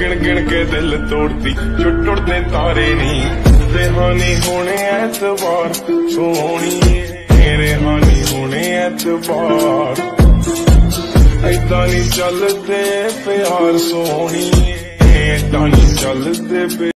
ਗਿਣ ਗਿਣ ਕੇ ਦਿਲ ਤੋੜਦੀ। ਛੁੱਟ ਟੁੱਟਦੇ ਤਾਰੇ ਨਹੀਂ ਰਹਿਾਨੀ ਹੋਣੇ ਐਤਵਾਰ। ਸੋਹਣੀਏ ਰਹਿਾਨੀ ਹੋਣੇ ਐਤਵਾਰ। ਐਦਾਂ ਨਹੀਂ ਚੱਲਦੇ ਪਿਆਰ ਸੋਹਣੀਏ ਐਦਾਂ ਨਹੀਂ ਚੱਲਦੇ